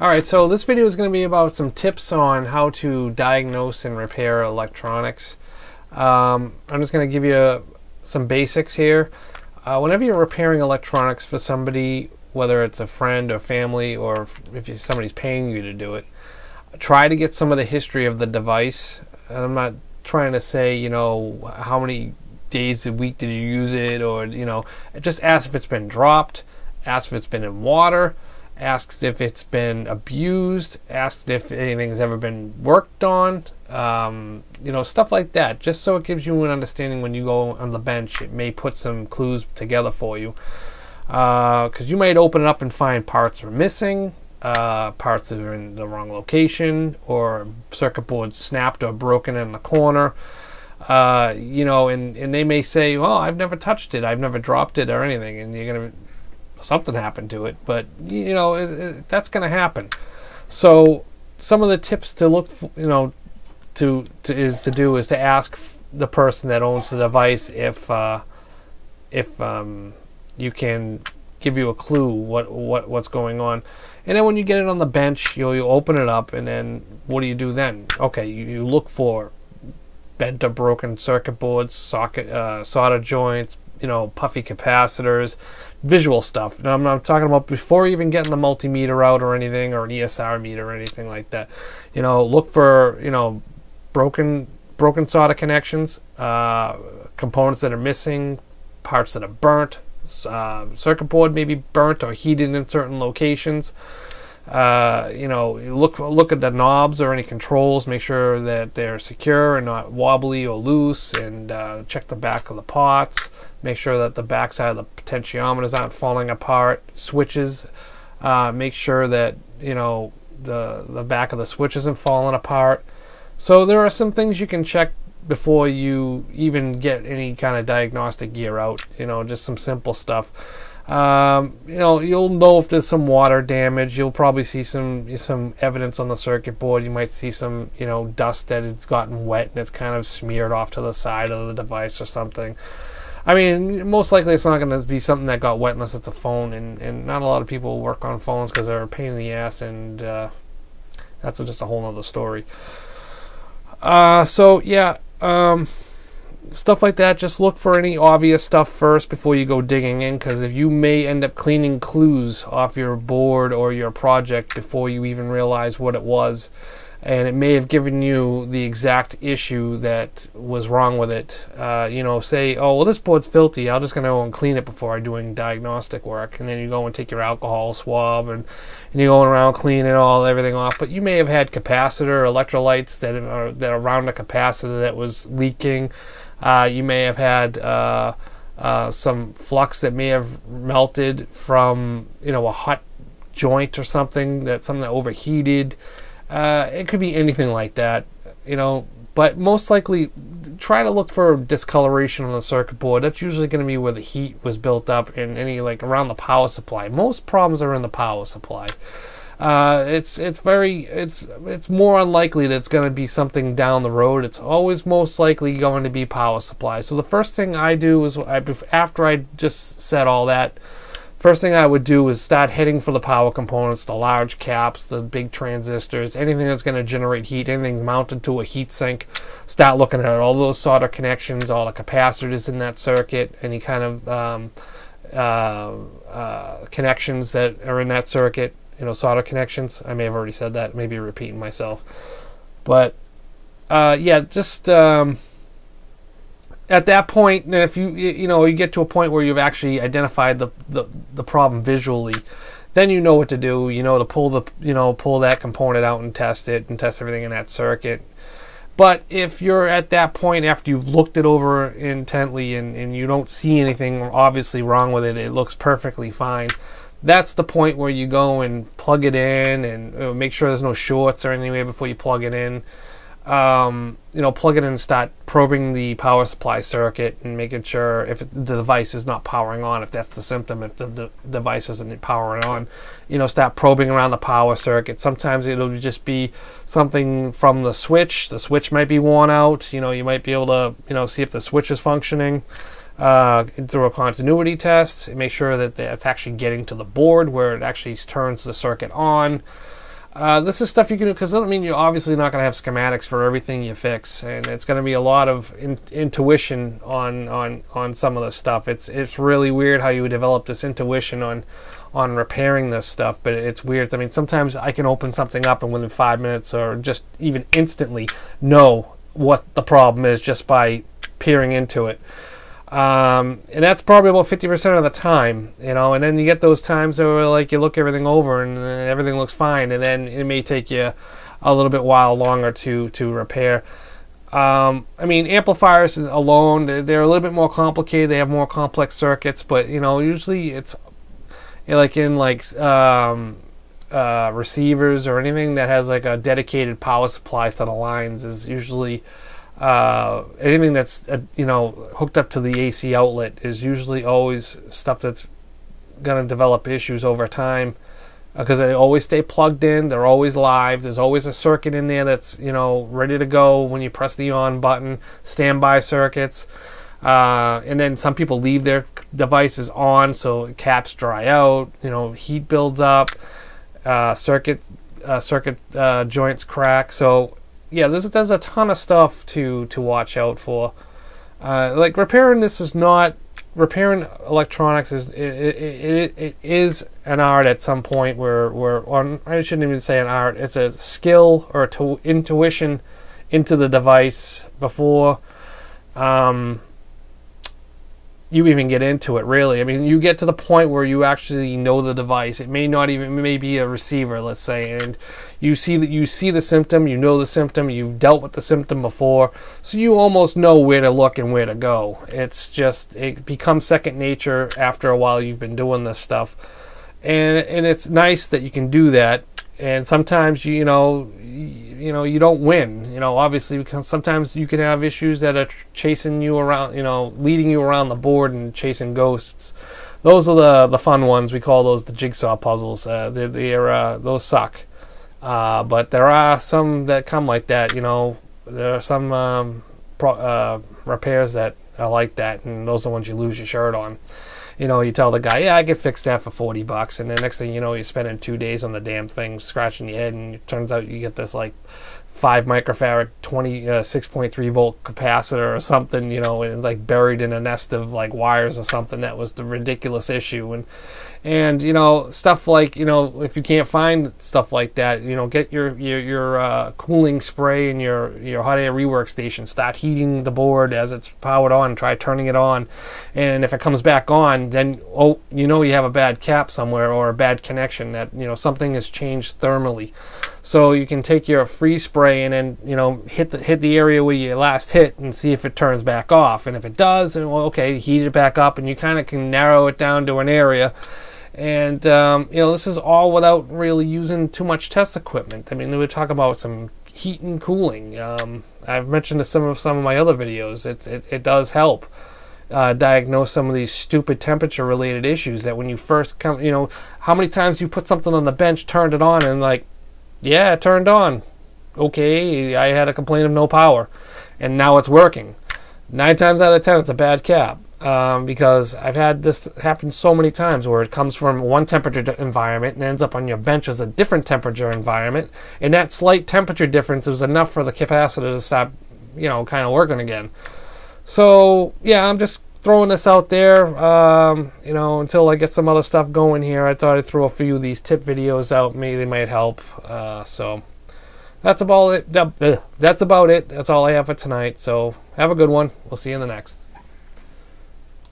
Alright, so this video is going to be about some tips on how to diagnose and repair electronics. Um, I'm just going to give you some basics here. Uh, whenever you're repairing electronics for somebody, whether it's a friend or family or if somebody's paying you to do it, try to get some of the history of the device. And I'm not trying to say, you know, how many days a week did you use it or, you know, just ask if it's been dropped, ask if it's been in water, asked if it's been abused, asked if anything's ever been worked on, um, you know, stuff like that. Just so it gives you an understanding when you go on the bench, it may put some clues together for you. Because uh, you might open it up and find parts are missing, uh, parts are in the wrong location, or circuit boards snapped or broken in the corner. Uh, you know, and, and they may say, well, I've never touched it, I've never dropped it or anything, and you're going to something happened to it, but you know it, it, that's going to happen. So some of the tips to look, you know, to, to, is to do is to ask the person that owns the device if uh, if um, you can give you a clue what what what's going on. And then when you get it on the bench, you you open it up, and then what do you do then? Okay, you, you look for bent or broken circuit boards, socket uh, solder joints, you know, puffy capacitors, visual stuff. Now, I'm not talking about before even getting the multimeter out or anything, or an ESR meter or anything like that. You know, look for you know broken broken solder connections, uh, components that are missing, parts that are burnt, uh, circuit board maybe burnt or heated in certain locations. Uh, you know, look look at the knobs or any controls. Make sure that they're secure and not wobbly or loose, and uh, check the back of the pots. Make sure that the backside of the potentiometers aren't falling apart. Switches. Uh, make sure that you know the the back of the switch isn't falling apart. So there are some things you can check before you even get any kind of diagnostic gear out. You know, just some simple stuff. Um, you know, you'll know if there's some water damage. You'll probably see some some evidence on the circuit board. You might see some, you know, dust that it's gotten wet and it's kind of smeared off to the side of the device or something. I mean, most likely it's not going to be something that got wet unless it's a phone, and, and not a lot of people work on phones because they're a pain in the ass, and uh, that's just a whole other story. Uh, so yeah, um, stuff like that, just look for any obvious stuff first before you go digging in because if you may end up cleaning clues off your board or your project before you even realize what it was and it may have given you the exact issue that was wrong with it. Uh, you know, say, oh, well, this board's filthy. I'm just going to go and clean it before I'm doing diagnostic work. And then you go and take your alcohol swab and, and you're going around cleaning all everything off. But you may have had capacitor, electrolytes that are, that are around a capacitor that was leaking. Uh, you may have had uh, uh, some flux that may have melted from you know a hot joint or something that something that overheated. Uh, it could be anything like that, you know. But most likely, try to look for discoloration on the circuit board. That's usually going to be where the heat was built up and any like around the power supply. Most problems are in the power supply uh, it's it's very it's it's more unlikely that it's going to be something down the road. It's always most likely going to be power supply. So the first thing I do is I, after I just said all that, first thing I would do is start heading for the power components, the large caps, the big transistors, anything that's going to generate heat, anything mounted to a heat sink. Start looking at all those solder connections, all the capacitors in that circuit, any kind of um, uh, uh, connections that are in that circuit you know solder connections. I may have already said that, maybe repeating myself, but uh, yeah, just um, at that point, if you you know you get to a point where you've actually identified the, the the problem visually, then you know what to do. You know to pull the you know pull that component out and test it and test everything in that circuit. But if you're at that point after you've looked it over intently and, and you don't see anything obviously wrong with it, it looks perfectly fine that's the point where you go and plug it in and make sure there's no shorts or anything before you plug it in. Um, you know, plug it in and start probing the power supply circuit and making sure if the device is not powering on, if that's the symptom, if the, the, device isn't powering on, you know, start probing around the power circuit. Sometimes it'll just be something from the switch. The switch might be worn out. You know, you might be able to, you know, see if the switch is functioning uh, through a continuity test, make sure that it's actually getting to the board where it actually turns the circuit on. Uh, this is stuff you can do because I mean you're obviously not going to have schematics for everything you fix, and it's going to be a lot of in, intuition on on on some of the stuff. It's it's really weird how you develop this intuition on on repairing this stuff, but it's weird. I mean, sometimes I can open something up and within five minutes or just even instantly know what the problem is just by peering into it. Um, and that's probably about 50% of the time, you know, and then you get those times where like you look everything over and everything looks fine, and then it may take you a little bit while longer to, to repair. Um, I mean, amplifiers alone, they're, a little bit more complicated. They have more complex circuits, but you know, usually it's like in like um, uh, receivers or anything that has like a dedicated power supply to the lines is usually uh, anything that's uh, you know hooked up to the AC outlet is usually always stuff that's going to develop issues over time because uh, they always stay plugged in. They're always live. There's always a circuit in there that's you know ready to go when you press the on button. Standby circuits. Uh, and then some people leave their devices on so caps dry out. You know, heat builds up. Uh, circuit uh, circuit uh, joints crack. So yeah, there's there's a ton of stuff to to watch out for. Uh, like repairing this is not repairing electronics is it, it, it, it is an art at some point where where I shouldn't even say an art. It's a skill or to intuition into the device before um, you even get into it really. I mean you get to the point where you actually know the device. It may not even may be a receiver let's say and you see that you see the symptom you know the symptom you've dealt with the symptom before so you almost know where to look and where to go. It's just it becomes second nature after a while you've been doing this stuff. And and it's nice that you can do that. And sometimes you know you know you don't win. You know obviously because sometimes you can have issues that are chasing you around you know leading you around the board and chasing ghosts. Those are the the fun ones. We call those the jigsaw puzzles. Uh, they, they're uh, those suck. Uh, but there are some that come like that you know. There are some um, pro, uh, repairs that are like that and those are the ones you lose your shirt on you know, you tell the guy, yeah, I can fix that for 40 bucks. And the next thing you know, you're spending two days on the damn thing, scratching your head. And it turns out you get this like 5 microfarad 20 uh, 6.3 volt capacitor or something you know and like buried in a nest of like wires or something that was the ridiculous issue and and you know stuff like you know if you can't find stuff like that you know get your your, your uh, cooling spray and your your hot air rework station. Start heating the board as it's powered on. Try turning it on. And if it comes back on then oh you know you have a bad cap somewhere or a bad connection that you know something has changed thermally. So you can take your freeze spray and then you know hit the hit the area where you last hit and see if it turns back off. And if it does then well okay heat it back up and you kind of can narrow it down to an area and um, you know, this is all without really using too much test equipment. I mean, we talk about some heat and cooling. Um, I've mentioned some of some of my other videos. It's, it it does help uh, diagnose some of these stupid temperature related issues. That when you first come, you know, how many times you put something on the bench, turned it on, and like, yeah, it turned on. Okay, I had a complaint of no power, and now it's working. Nine times out of ten, it's a bad cap um, because I've had this happen so many times where it comes from one temperature environment and ends up on your bench as a different temperature environment, and that slight temperature difference was enough for the capacitor to stop, you know, kind of working again. So yeah, I'm just throwing this out there, um, you know, until I get some other stuff going here. I thought I'd throw a few of these tip videos out. Maybe they might help. Uh, so that's about it. That's about it. That's all I have for tonight. So have a good one. We'll see you in the next.